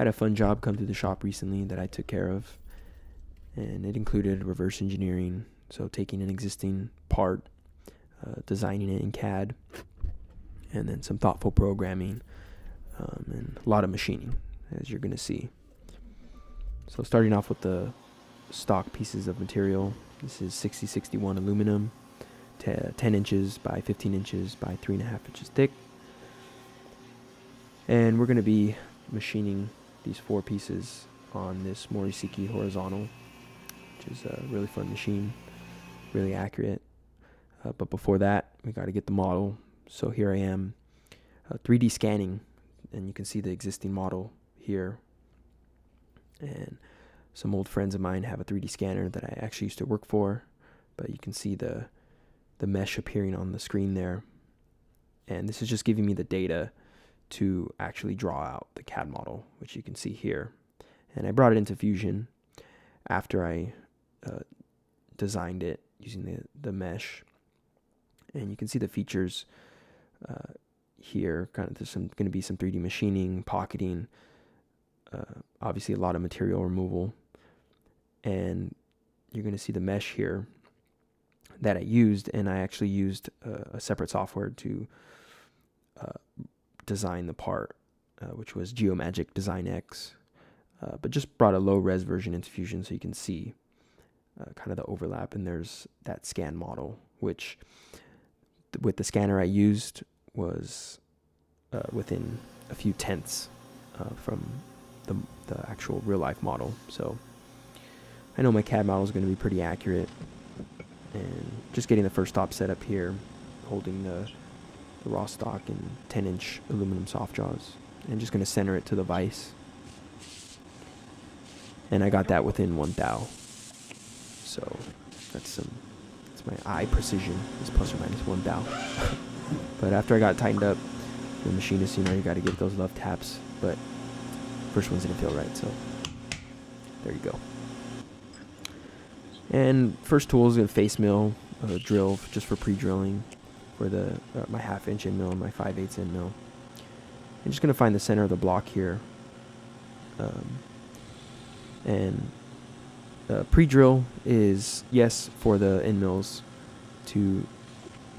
had a fun job come through the shop recently that I took care of, and it included reverse engineering, so taking an existing part, uh, designing it in CAD, and then some thoughtful programming, um, and a lot of machining, as you're going to see. So starting off with the stock pieces of material, this is 6061 aluminum, 10 inches by 15 inches by 3.5 inches thick. And we're going to be machining these four pieces on this Mori Seiki horizontal, which is a really fun machine, really accurate. Uh, but before that, we got to get the model. So here I am, uh, 3D scanning, and you can see the existing model here. And some old friends of mine have a 3D scanner that I actually used to work for, but you can see the the mesh appearing on the screen there. And this is just giving me the data to actually draw out the CAD model, which you can see here. And I brought it into Fusion after I uh, designed it using the, the mesh. And you can see the features uh, here. Kind of there's some going to be some 3D machining, pocketing, uh, obviously a lot of material removal, and you're going to see the mesh here that I used, and I actually used a, a separate software to uh, design the part, uh, which was Geomagic Design X, uh, but just brought a low res version into Fusion so you can see uh, kind of the overlap. And there's that scan model, which th- with the scanner I used was uh, within a few tenths uh, from the, the actual real life model. So I know my CAD model is going to be pretty accurate. And just getting the first stop set up here, holding the, the raw stock and 10 inch aluminum soft jaws. And just going to center it to the vise. And I got that within one thou. So that's some, that's my eye precision is plus or minus one thou. but after I got tightened up, the machinist, you know, you got to give those love taps. But first one's didn't feel right, so there you go. And first tool is a face mill, a drill just for pre-drilling for the uh, my half inch end mill and my 5 8 end mill. I'm just going to find the center of the block here. Um, and uh, pre-drill is, yes, for the end mills to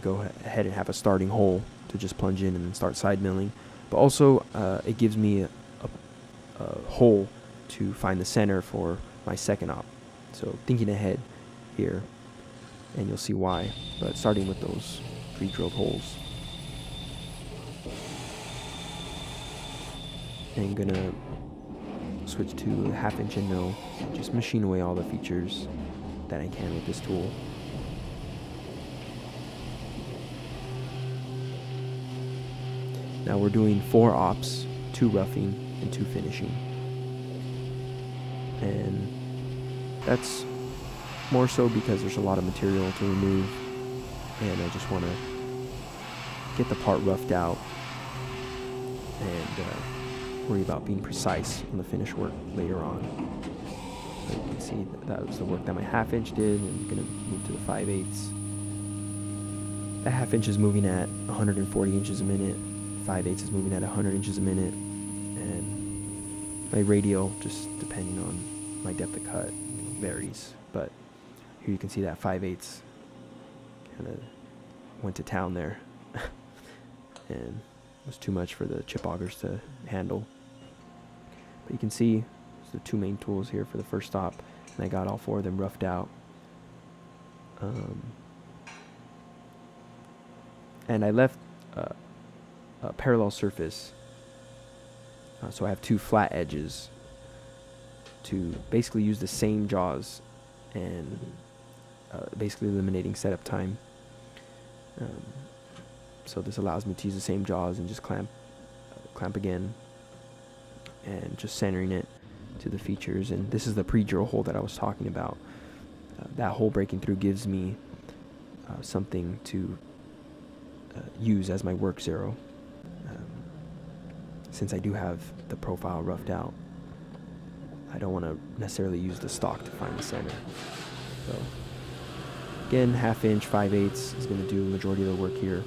go ahead and have a starting hole to just plunge in and then start side milling. But also, uh, it gives me a, a, a hole to find the center for my second op. So thinking ahead here, and you'll see why. But starting with those pre-drilled holes. And gonna switch to a half inch end mill, just machine away all the features that I can with this tool. Now we're doing four ops, two roughing and two finishing. And that's more so because there's a lot of material to remove and I just want to get the part roughed out and uh, worry about being precise on the finish work later on. So you can see that, that was the work that my half inch did and I'm to move to the 5 eighths. The half inch is moving at 140 inches a minute, 5 eighths is moving at 100 inches a minute, and my radial, just depending on my depth of cut, varies. But here you can see that 5 eighths kind of went to town there and was too much for the chip augers to handle. But you can see the two main tools here for the first stop and I got all four of them roughed out. Um, and I left uh, a parallel surface uh, so I have two flat edges to basically use the same jaws and uh, basically eliminating setup time. Um, so this allows me to use the same jaws and just clamp, uh, clamp again, and just centering it to the features. And this is the pre-drill hole that I was talking about. Uh, that hole breaking through gives me uh, something to uh, use as my work zero. Um, since I do have the profile roughed out, I don't want to necessarily use the stock to find the center. So again, half inch, 5 eighths is going to do the majority of the work here.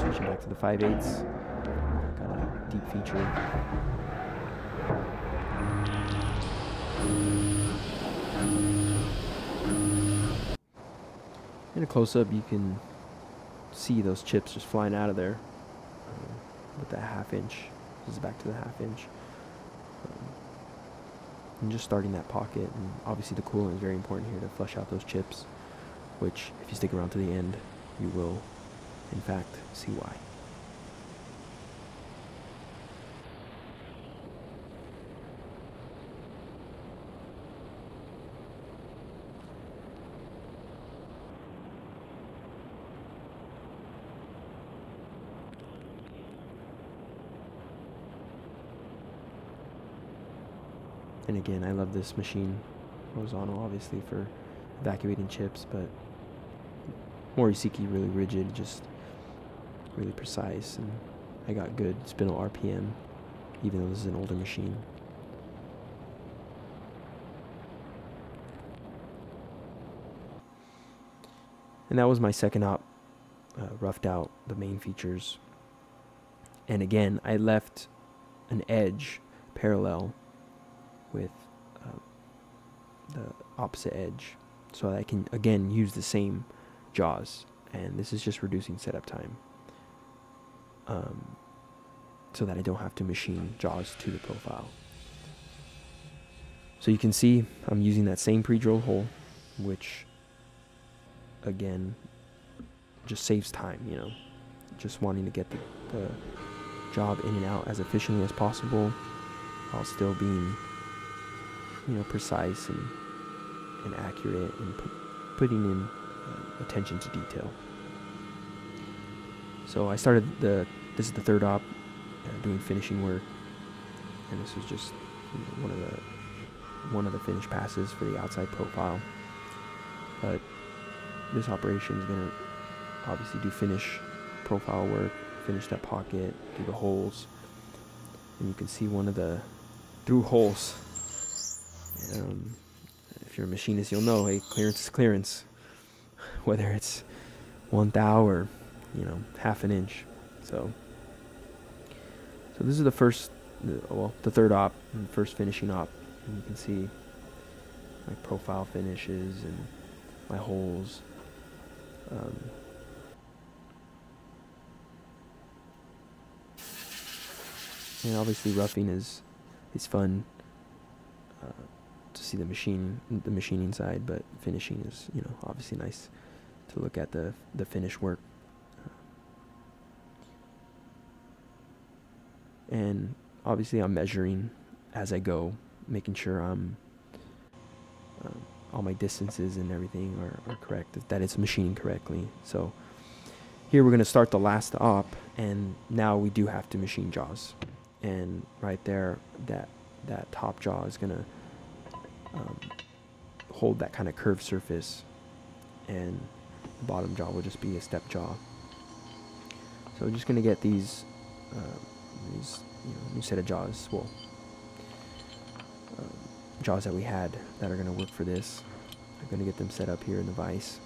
Switching back to the 5 eighths. Got a deep feature. In a close-up, you can see those chips just flying out of there um, with that half inch. This is back to the half inch. Um, and just starting that pocket, and obviously the coolant is very important here to flush out those chips, which if you stick around to the end, you will in fact see why. And again, I love this machine, Rosano, obviously for evacuating chips, but Mori Seiki really rigid, just really precise, and I got good spindle RPM, even though this is an older machine. And that was my second op, uh, roughed out the main features. And again, I left an edge parallel with uh, the opposite edge so I can again use the same jaws and this is just reducing setup time um, so that I don't have to machine jaws to the profile. So you can see I'm using that same pre-drilled hole which again just saves time, you know, just wanting to get the, the job in and out as efficiently as possible while still being you know, precise and, and accurate and pu putting in uh, attention to detail. So I started the, this is the third op, uh, doing finishing work, and this was just you know, one of the one of the finish passes for the outside profile. But this operation is gonna obviously do finish profile work, finish that pocket, do the holes, and you can see one of the through holes um, if you're a machinist, you'll know, hey, clearance is clearance. Whether it's one thou or, you know, half an inch. So, so this is the first, well, the third op, first finishing op. And you can see my profile finishes and my holes. Um, and obviously roughing is is fun. Uh, to see the machine, the machining side, but finishing is, you know, obviously nice to look at the the finished work. And obviously, I'm measuring as I go, making sure I'm um, all my distances and everything are, are correct, that it's machining correctly. So here we're going to start the last op, and now we do have to machine jaws. And right there, that that top jaw is going to um, hold that kind of curved surface and the bottom jaw will just be a step jaw. So we're just going to get these, uh, these you know, new set of jaws, well, um, jaws that we had that are going to work for this. I'm going to get them set up here in the vise.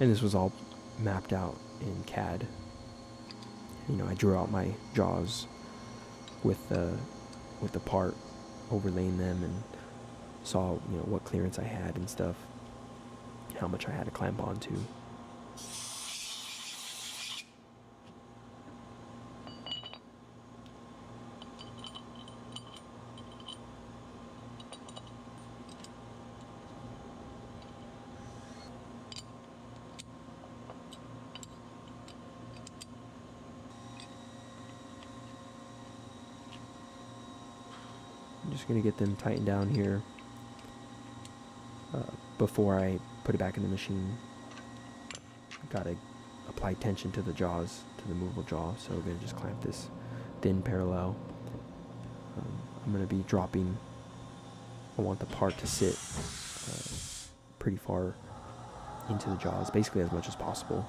and this was all mapped out in CAD. You know, I drew out my jaws with the with the part overlaying them and saw you know what clearance I had and stuff, how much I had to clamp onto. Just going to get them tightened down here uh, before I put it back in the machine. Got to apply tension to the jaws, to the movable jaw, so we're going to just clamp this thin parallel. Um, I'm going to be dropping, I want the part to sit uh, pretty far into the jaws, basically as much as possible,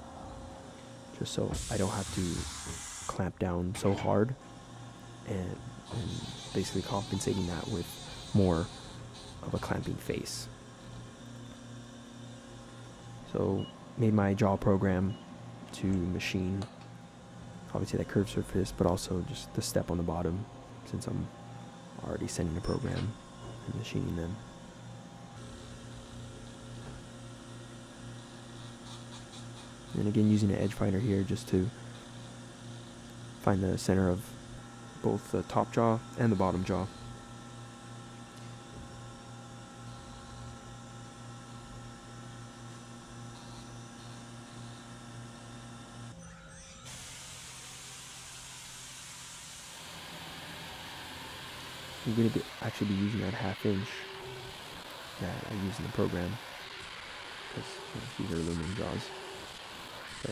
just so I don't have to clamp down so hard and, and basically compensating that with more of a clamping face. So made my jaw program to machine obviously that curved surface, but also just the step on the bottom since I'm already sending the program and machining them. And again, using an edge finder here just to find the center of both the top jaw and the bottom jaw. I'm going to be actually be using that half inch that I use in the program because these are aluminum jaws. So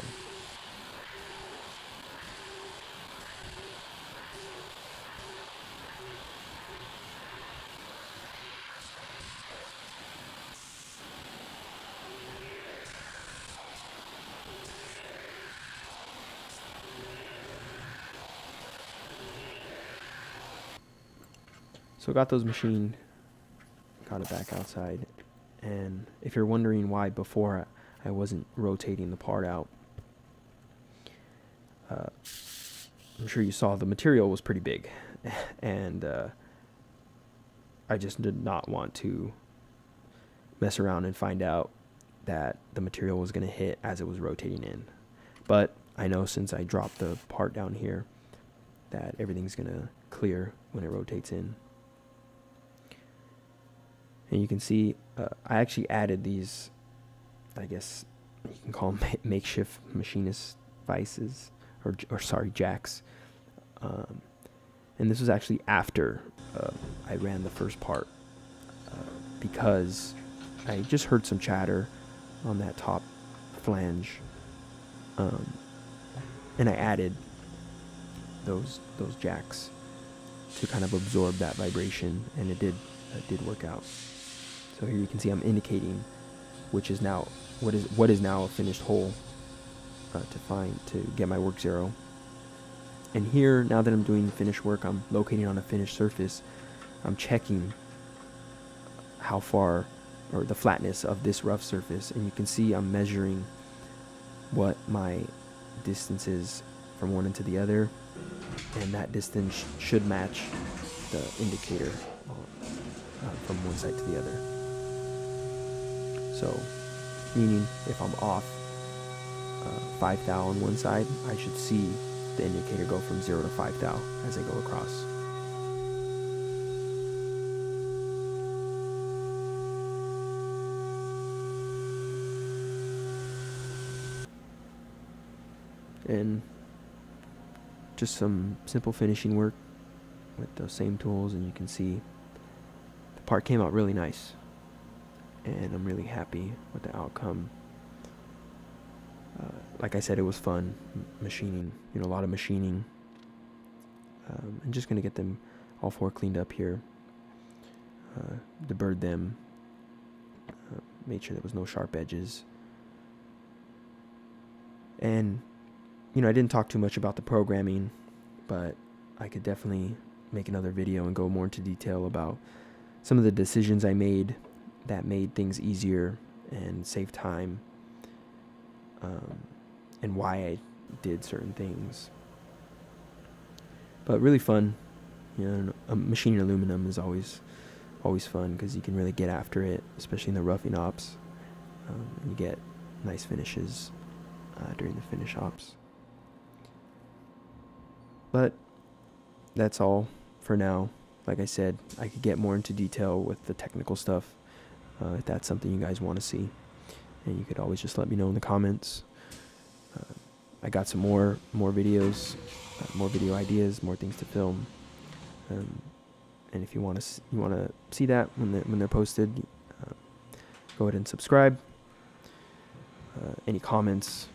So got those machined, got it back outside, and if you're wondering why before I wasn't rotating the part out, uh, I'm sure you saw the material was pretty big, and uh, I just did not want to mess around and find out that the material was going to hit as it was rotating in. But I know since I dropped the part down here that everything's going to clear when it rotates in and you can see uh, I actually added these I guess you can call them makeshift machinist vices or, or sorry jacks um, and this was actually after uh, I ran the first part uh, because I just heard some chatter on that top flange um, and I added those those jacks to kind of absorb that vibration and it did it did work out. So here you can see I'm indicating which is now what is what is now a finished hole uh, to find to get my work zero. And here now that I'm doing finished work, I'm locating on a finished surface. I'm checking how far or the flatness of this rough surface and you can see I'm measuring what my distance is from one end to the other and that distance should match the indicator uh, from one side to the other. So, meaning if I'm off uh, 5 thou on one side, I should see the indicator go from 0 to 5 thou as I go across. And just some simple finishing work with those same tools and you can see the part came out really nice and I'm really happy with the outcome. Uh, like I said, it was fun machining, you know, a lot of machining. Um, I'm just gonna get them all four cleaned up here. Uh, deburred them, uh, made sure there was no sharp edges. And, you know, I didn't talk too much about the programming, but I could definitely make another video and go more into detail about some of the decisions I made that made things easier and save time um, and why I did certain things. But really fun. You know, a machining aluminum is always always fun because you can really get after it, especially in the roughing ops. Um, and you get nice finishes uh, during the finish ops. But that's all for now. Like I said, I could get more into detail with the technical stuff uh, if that's something you guys want to see. And you could always just let me know in the comments. Uh, I got some more more videos, uh, more video ideas, more things to film. Um, and if you want to you want to see that when they're, when they're posted, uh, go ahead and subscribe. Uh, any comments,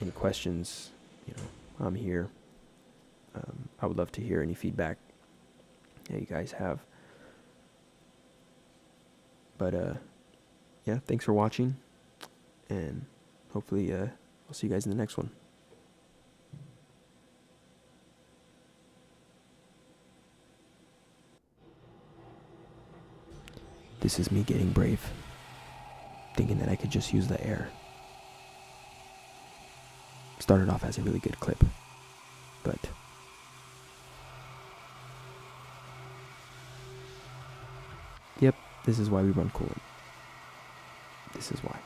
any questions, you know, I'm here. Um, I would love to hear any feedback that you guys have. But uh, yeah, thanks for watching, and hopefully uh, I'll see you guys in the next one. This is me getting brave, thinking that I could just use the air. Started off as a really good clip, but. This is why we run coolant. This is why.